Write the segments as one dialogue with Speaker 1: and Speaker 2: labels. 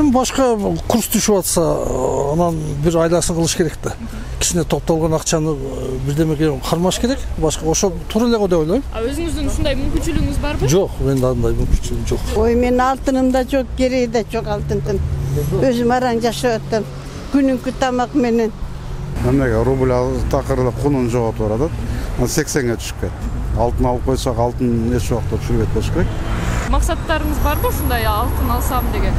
Speaker 1: эми башка курс түшүп атса анан бир айласын кылыш керек да. Кичине топтолгон акчаны бирдемеге кармаш керек. Башка ошол туура эле го деп ойлойм.
Speaker 2: А өзүңүздүн ушундай мүмкүнчүлүгүңүз барбы?
Speaker 1: Жок менде андай мүмкүнчүлүк жок.
Speaker 3: Ой менин алтыным да жок кереги да жок алтындын өзүм араң жашап атам. Күнүмкү тамак менен.
Speaker 4: Эмнеге рубль такыр эле кунун жоготуп баратат анан сексенге түшүп кетти алтын алып койсок алтын эч убакта түшүрүп кетпеш керек.
Speaker 2: Максаттарыңыз барбы ушундай алтын алсам деген?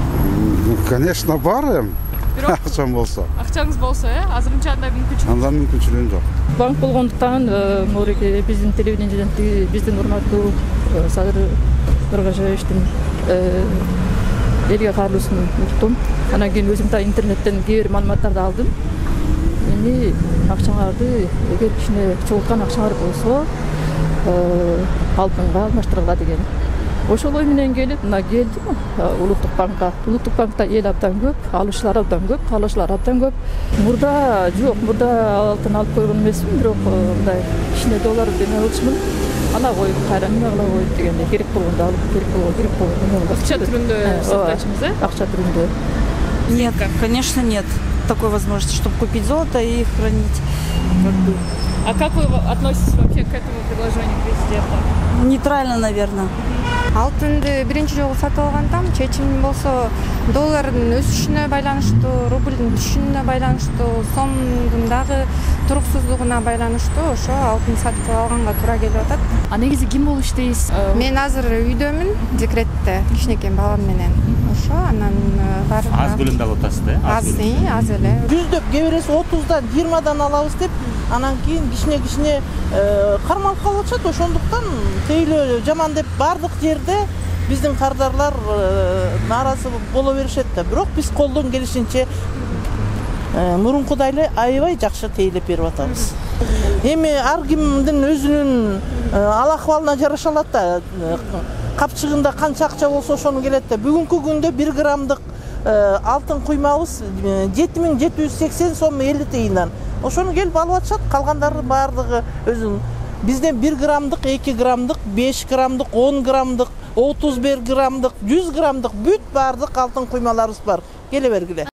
Speaker 4: Конечно бар эми
Speaker 2: бирок
Speaker 4: акчам болсо.
Speaker 2: акчаңыз болсо э? Азырынча андай мүмкүнчүлүк
Speaker 4: анда мүмкүнчүлүгүм жок.
Speaker 5: Банк болгондуктан моореке биздин телевидениеден тиги биздин урматтуу садыр нургожаевичтин элге кайрылуусун уктум анан кийин өзүм да интернеттен кээ бир маалыматтарды алдым. Эми акчаңарды эгер кичине чогулткан акчаңар болсо алтынга алмаштыргыла деген ошол ой менен келип мына келдим улуттук банкка улуттук банкта эл абдан көп алуучулар абдан көп каалоочулар абдан көп мурда жок мурда алтын алып койгон эмесмин бирок мындай кичине доллар эме кылчумун ала коюп кайра эме кыла коюп дегендей керек болгондо алып керек керек болгондо
Speaker 2: акча түрүндө сактайчумуз э
Speaker 5: акча түрүндө
Speaker 6: Нет, конечно, нет. Такой возможности, чтобы купить золото и хранить. Как бы.
Speaker 2: а как вы относитесь вообще к этому предложению президента?
Speaker 6: Нейтрально, наверное.
Speaker 7: Алтынды биринчи жолу сатып алгандам чечимим болсо доллардын өсүшүнө байланыштуу рубльдин түшүшүнө байланыштуу сомдун дагы туруксуздугуна байланыштуу ошо алтын сатып алганга туура келип атат.
Speaker 2: А негизи ким болуп иштейсиз
Speaker 7: мен азыр үйдөмүн декретте кичинекей балам менен. Ошо анан баары
Speaker 8: аз көлөмдө алып атасыз да
Speaker 7: аз э, аз эле
Speaker 9: жүздөп кээ бирөөсү отуздан жыйырмадан алабыз деп анан кийин кичине кичине кармалып калып атышат ошондуктан тейлөө жаман деп баардык жерде биздин кардарлар нааразы боло беришет да бирок биз колдон келишинче мурункудай эле аябай жакшы тейлеп берип атабыз эми ар кимдин өзүнүн ал акыбалына жараша алат да капчыгында канча акча болсо ошону келет да бүгүнкү күндө бир граммдык алтын куймабыз жети миң жети жүз сексен сом элүү тыйындан ошону келип алып атышат калгандары баардыгы өзүнүн бизде бир граммдык эки граммдык беш граммдык он граммдык отуз бир граммдык жүз граммдык бүт баардык алтын куймаларыбыз бар. Келе бергиле